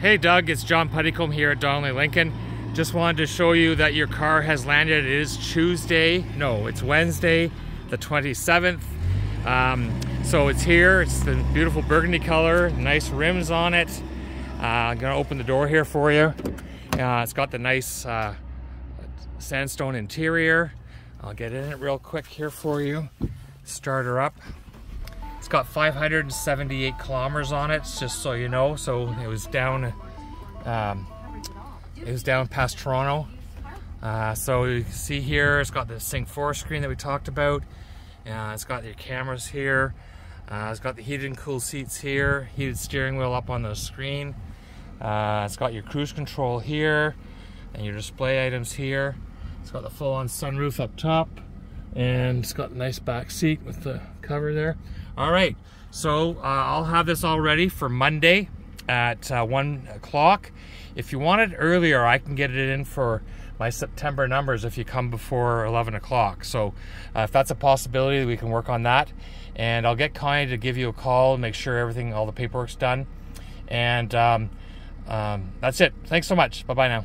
Hey Doug, it's John Puddicombe here at Donnelly Lincoln. Just wanted to show you that your car has landed. It is Tuesday, no, it's Wednesday, the 27th. Um, so it's here, it's the beautiful burgundy color, nice rims on it. Uh, I'm gonna open the door here for you. Uh, it's got the nice uh, sandstone interior. I'll get in it real quick here for you. Start her up. It's got 578 kilometers on it, just so you know. So it was down, um, it was down past Toronto. Uh, so you can see here, it's got the Sync 4 screen that we talked about. Uh, it's got your cameras here. Uh, it's got the heated and cool seats here, heated steering wheel up on the screen. Uh, it's got your cruise control here and your display items here. It's got the full-on sunroof up top and it's got a nice back seat with the cover there. All right, so uh, I'll have this all ready for Monday at uh, one o'clock. If you want it earlier, I can get it in for my September numbers if you come before 11 o'clock. So uh, if that's a possibility, we can work on that. And I'll get Connie to give you a call, make sure everything, all the paperwork's done. And um, um, that's it. Thanks so much. Bye-bye now.